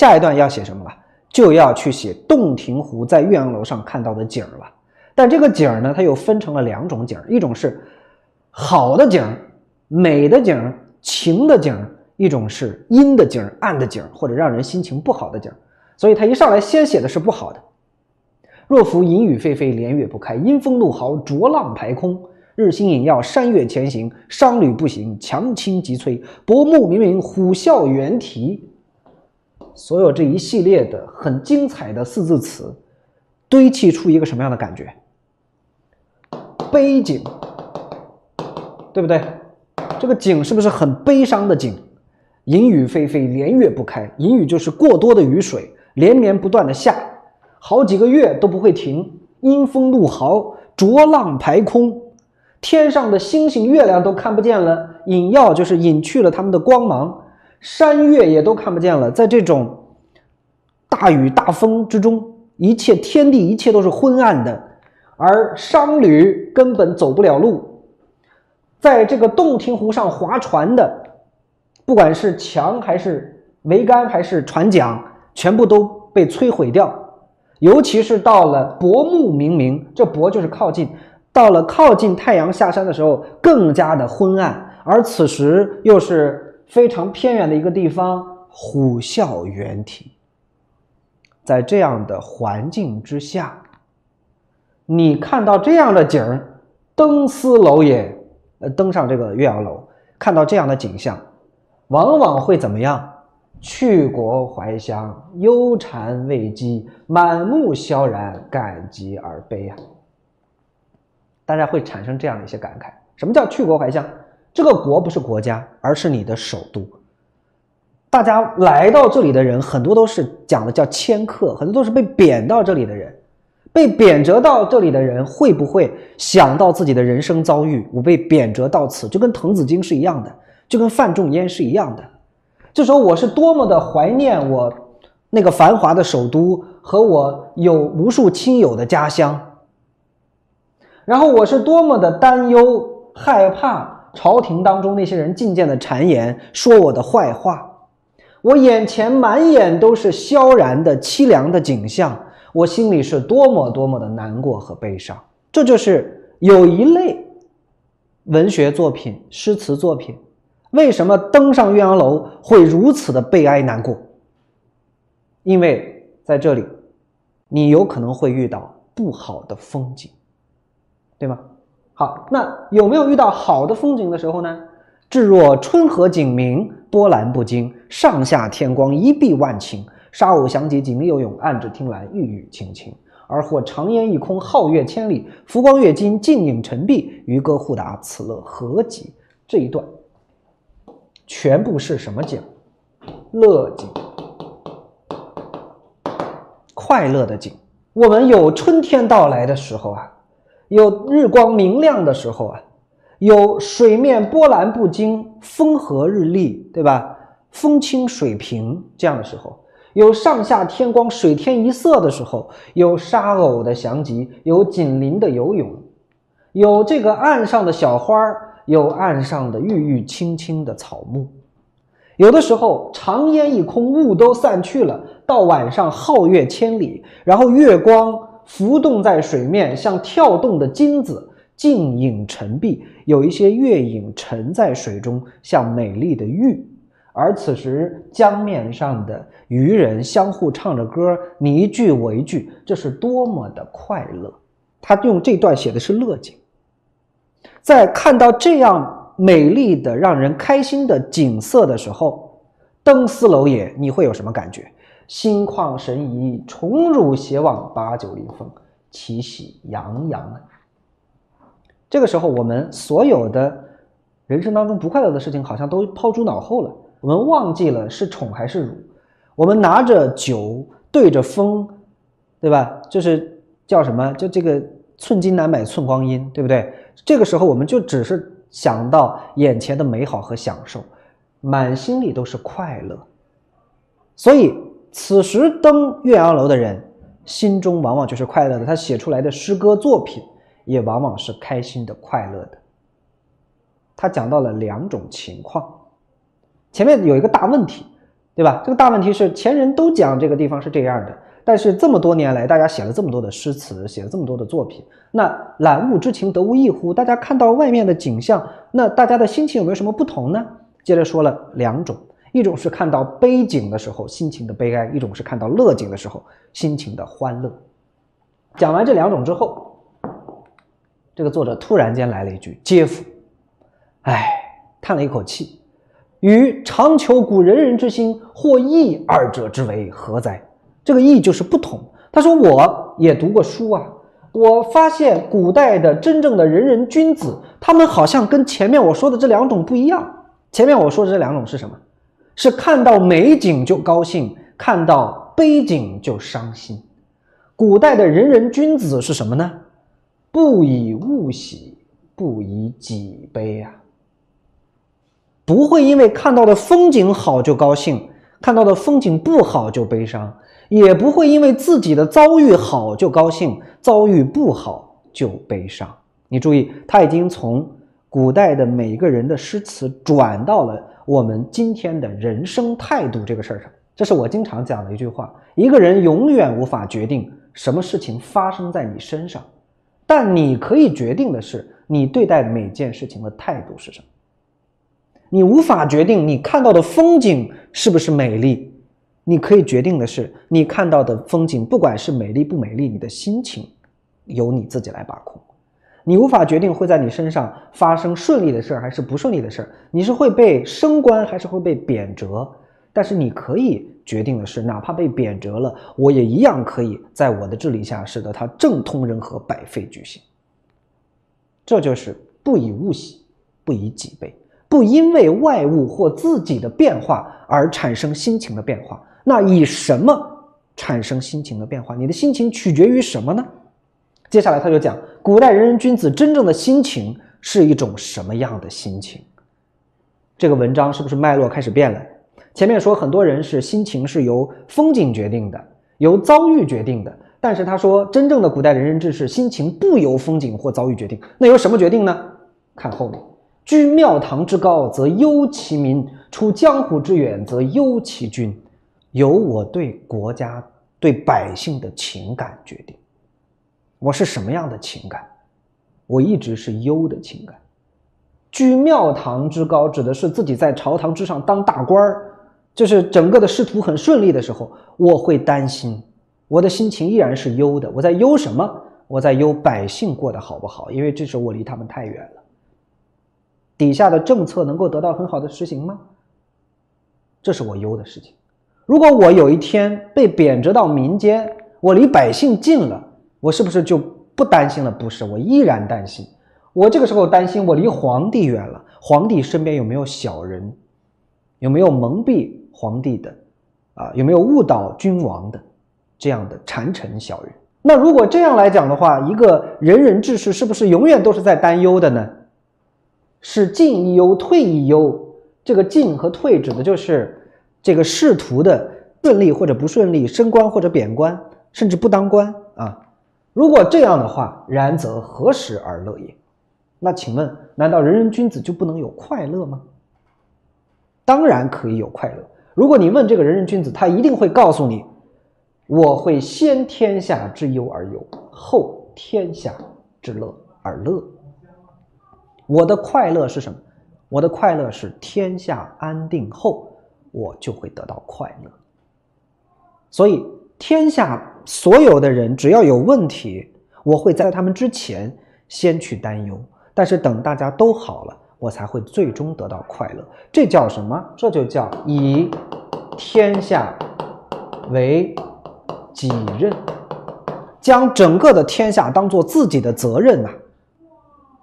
下一段要写什么了？就要去写洞庭湖在岳阳楼上看到的景儿了。但这个景儿呢，它又分成了两种景儿，一种是好的景儿、美的景儿、情的景儿；一种是阴的景儿、暗的景儿，或者让人心情不好的景儿。所以他一上来先写的是不好的。若夫淫雨霏霏，连月不开；阴风怒号，浊浪排空。日星隐曜，山岳前行；商旅不行，强倾急摧。薄暮冥冥，虎啸猿啼。所有这一系列的很精彩的四字词，堆砌出一个什么样的感觉？悲景，对不对？这个景是不是很悲伤的景？淫雨霏霏，连月不开。淫雨就是过多的雨水，连绵不断的下，好几个月都不会停。阴风怒号，浊浪排空，天上的星星、月亮都看不见了，隐曜就是隐去了他们的光芒。山岳也都看不见了，在这种大雨大风之中，一切天地一切都是昏暗的，而商旅根本走不了路，在这个洞庭湖上划船的，不管是墙还是桅杆还是船桨，全部都被摧毁掉。尤其是到了薄暮冥冥，这薄就是靠近，到了靠近太阳下山的时候，更加的昏暗，而此时又是。非常偏远的一个地方，虎啸猿啼。在这样的环境之下，你看到这样的景儿，登斯楼也，呃，登上这个岳阳楼，看到这样的景象，往往会怎么样？去国怀乡，忧谗畏讥，满目萧然，感极而悲啊！大家会产生这样的一些感慨：什么叫去国怀乡？这个国不是国家，而是你的首都。大家来到这里的人，很多都是讲的叫迁客，很多都是被贬到这里的人。被贬谪到这里的人，会不会想到自己的人生遭遇？我被贬谪到此，就跟滕子京是一样的，就跟范仲淹是一样的。这时候，我是多么的怀念我那个繁华的首都和我有无数亲友的家乡，然后我是多么的担忧、害怕。朝廷当中那些人进谏的谗言，说我的坏话，我眼前满眼都是萧然的凄凉的景象，我心里是多么多么的难过和悲伤。这就是有一类文学作品、诗词作品，为什么登上岳阳楼会如此的悲哀难过？因为在这里，你有可能会遇到不好的风景，对吗？好，那有没有遇到好的风景的时候呢？至若春和景明，波澜不惊；上下天光，一碧万顷。沙鸥翔集，锦鲤游泳，岸芷汀兰，郁郁青青。而或长烟一空，皓月千里，浮光跃金，静影沉璧，渔歌互答，此乐何极？这一段全部是什么景？乐景，快乐的景。我们有春天到来的时候啊。有日光明亮的时候啊，有水面波澜不惊、风和日丽，对吧？风清水平这样的时候，有上下天光、水天一色的时候，有沙鸥的翔集，有锦鳞的游泳，有这个岸上的小花有岸上的郁郁青青的草木。有的时候长烟一空，雾都散去了，到晚上皓月千里，然后月光。浮动在水面，像跳动的金子，静影沉璧，有一些月影沉在水中，像美丽的玉。而此时江面上的渔人相互唱着歌，你一句我一句，这是多么的快乐！他用这段写的是乐景，在看到这样美丽的、让人开心的景色的时候，登斯楼也，你会有什么感觉？心旷神怡，宠辱偕忘，把酒临风，其喜洋洋啊！这个时候，我们所有的人生当中不快乐的事情，好像都抛诸脑后了。我们忘记了是宠还是辱。我们拿着酒对着风，对吧？就是叫什么？就这个寸金难买寸光阴，对不对？这个时候，我们就只是想到眼前的美好和享受，满心里都是快乐，所以。此时登岳阳楼的人，心中往往就是快乐的。他写出来的诗歌作品，也往往是开心的、快乐的。他讲到了两种情况。前面有一个大问题：对吧？这个大问题是前人都讲这个地方是这样的，但是这么多年来，大家写了这么多的诗词，写了这么多的作品，那览物之情得无异乎？大家看到外面的景象，那大家的心情有没有什么不同呢？接着说了两种，一种是看到悲景的时候心情的悲哀，一种是看到乐景的时候心情的欢乐。讲完这两种之后，这个作者突然间来了一句“嗟夫”，哎，叹了一口气，“与常求古仁人之心或异二者之为何哉？”这个“异”就是不同。他说：“我也读过书啊，我发现古代的真正的仁人君子，他们好像跟前面我说的这两种不一样。前面我说的这两种是什么？是看到美景就高兴，看到悲景就伤心。”古代的仁人君子是什么呢？不以物喜，不以己悲啊。不会因为看到的风景好就高兴，看到的风景不好就悲伤，也不会因为自己的遭遇好就高兴，遭遇不好就悲伤。你注意，他已经从古代的每个人的诗词转到了我们今天的人生态度这个事儿上。这是我经常讲的一句话：一个人永远无法决定。什么事情发生在你身上，但你可以决定的是，你对待每件事情的态度是什么。你无法决定你看到的风景是不是美丽，你可以决定的是，你看到的风景不管是美丽不美丽，你的心情由你自己来把控。你无法决定会在你身上发生顺利的事儿还是不顺利的事儿，你是会被升官还是会被贬谪。但是你可以决定的是，哪怕被贬谪了，我也一样可以在我的治理下，使得他政通人和，百废俱兴。这就是不以物喜，不以己悲，不因为外物或自己的变化而产生心情的变化。那以什么产生心情的变化？你的心情取决于什么呢？接下来他就讲，古代仁人君子真正的心情是一种什么样的心情？这个文章是不是脉络开始变了？前面说很多人是心情是由风景决定的，由遭遇决定的。但是他说，真正的古代仁人志士心情不由风景或遭遇决定，那由什么决定呢？看后面，居庙堂之高则忧其民，处江湖之远则忧其君，由我对国家、对百姓的情感决定。我是什么样的情感？我一直是忧的情感。居庙堂之高，指的是自己在朝堂之上当大官儿。就是整个的仕途很顺利的时候，我会担心，我的心情依然是忧的。我在忧什么？我在忧百姓过得好不好？因为这时候我离他们太远了。底下的政策能够得到很好的实行吗？这是我忧的事情。如果我有一天被贬谪到民间，我离百姓近了，我是不是就不担心了？不是，我依然担心。我这个时候担心，我离皇帝远了，皇帝身边有没有小人？有没有蒙蔽？皇帝的，啊，有没有误导君王的这样的谗臣小人？那如果这样来讲的话，一个仁人志士是不是永远都是在担忧的呢？是进亦忧，退亦忧。这个进和退指的就是这个仕途的顺利或者不顺利，升官或者贬官，甚至不当官啊。如果这样的话，然则何时而乐也？那请问，难道人人君子就不能有快乐吗？当然可以有快乐。如果你问这个人人君子，他一定会告诉你：“我会先天下之忧而忧，后天下之乐而乐。”我的快乐是什么？我的快乐是天下安定后，我就会得到快乐。所以，天下所有的人只要有问题，我会在他们之前先去担忧。但是等大家都好了。我才会最终得到快乐，这叫什么？这就叫以天下为己任，将整个的天下当做自己的责任呐。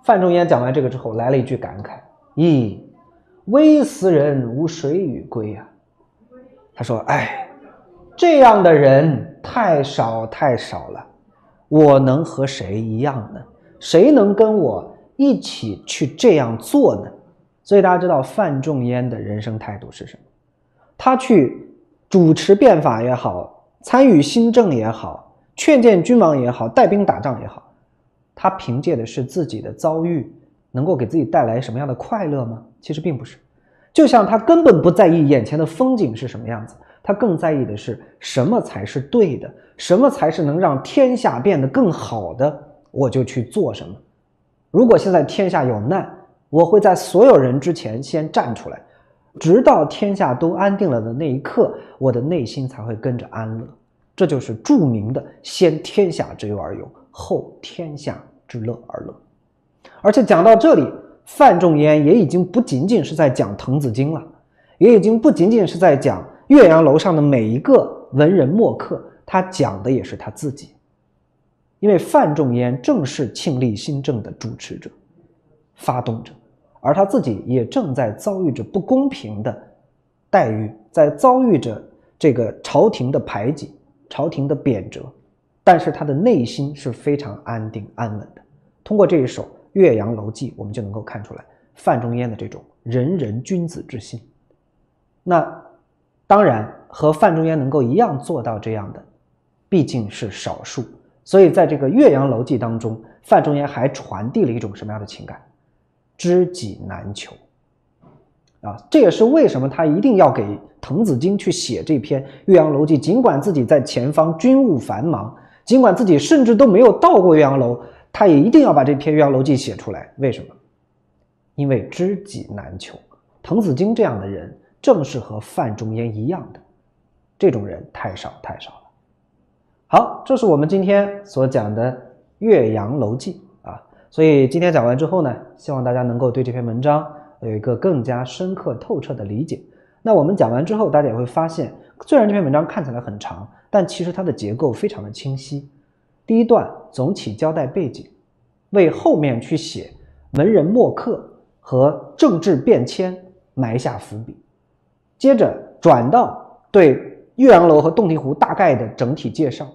范仲淹讲完这个之后，来了一句感慨：“噫，微斯人无谁与归啊！”他说：“哎，这样的人太少太少了，我能和谁一样呢？谁能跟我？”一起去这样做呢？所以大家知道范仲淹的人生态度是什么？他去主持变法也好，参与新政也好，劝谏君王也好，带兵打仗也好，他凭借的是自己的遭遇，能够给自己带来什么样的快乐吗？其实并不是。就像他根本不在意眼前的风景是什么样子，他更在意的是什么才是对的，什么才是能让天下变得更好的，我就去做什么。如果现在天下有难，我会在所有人之前先站出来，直到天下都安定了的那一刻，我的内心才会跟着安乐。这就是著名的“先天下之忧而忧，后天下之乐而乐”。而且讲到这里。范仲淹也已经不仅仅是在讲滕子京了，也已经不仅仅是在讲岳阳楼上的每一个文人墨客，他讲的也是他自己。因为范仲淹正是庆历新政的主持者、发动者，而他自己也正在遭遇着不公平的待遇，在遭遇着这个朝廷的排挤、朝廷的贬谪，但是他的内心是非常安定安稳的。通过这一首。《岳阳楼记》，我们就能够看出来范仲淹的这种仁人君子之心。那当然，和范仲淹能够一样做到这样的，毕竟是少数。所以，在这个《岳阳楼记》当中，范仲淹还传递了一种什么样的情感？知己难求啊！这也是为什么他一定要给滕子京去写这篇《岳阳楼记》，尽管自己在前方军务繁忙，尽管自己甚至都没有到过岳阳楼。他也一定要把这篇《岳阳楼记》写出来，为什么？因为知己难求。滕子京这样的人，正是和范仲淹一样的，这种人太少太少了。好，这是我们今天所讲的《岳阳楼记》啊。所以今天讲完之后呢，希望大家能够对这篇文章有一个更加深刻透彻的理解。那我们讲完之后，大家也会发现，虽然这篇文章看起来很长，但其实它的结构非常的清晰。第一段总体交代背景，为后面去写文人墨客和政治变迁埋下伏笔。接着转到对岳阳楼和洞庭湖大概的整体介绍，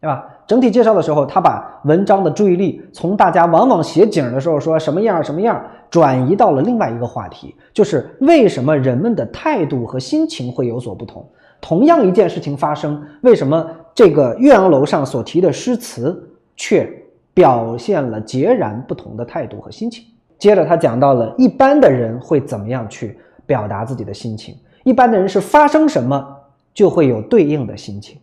对吧？整体介绍的时候，他把文章的注意力从大家往往写景的时候说什么样什么样，转移到了另外一个话题，就是为什么人们的态度和心情会有所不同。同样一件事情发生，为什么？这个岳阳楼上所提的诗词，却表现了截然不同的态度和心情。接着，他讲到了一般的人会怎么样去表达自己的心情。一般的人是发生什么就会有对应的心情，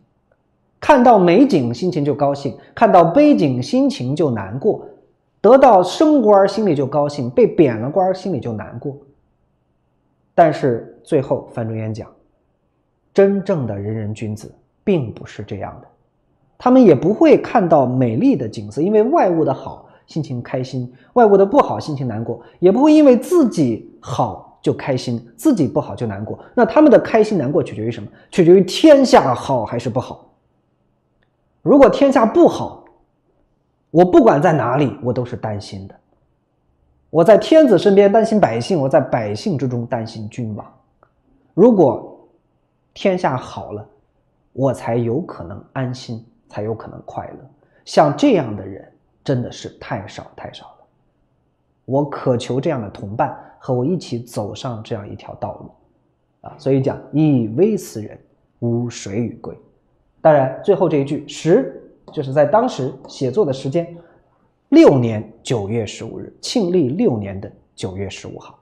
看到美景心情就高兴，看到悲景心情就难过，得到升官心里就高兴，被贬了官心里就难过。但是最后，范仲淹讲，真正的仁人君子。并不是这样的，他们也不会看到美丽的景色，因为外物的好心情开心，外物的不好心情难过，也不会因为自己好就开心，自己不好就难过。那他们的开心难过取决于什么？取决于天下好还是不好。如果天下不好，我不管在哪里，我都是担心的。我在天子身边担心百姓，我在百姓之中担心君王。如果天下好了，我才有可能安心，才有可能快乐。像这样的人真的是太少太少了。我渴求这样的同伴和我一起走上这样一条道路，啊，所以讲以微斯人，无谁与归。当然，最后这一句时，就是在当时写作的时间，六年九月十五日，庆历六年的九月十五号。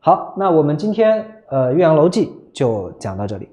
好，那我们今天呃《岳阳楼记》就讲到这里。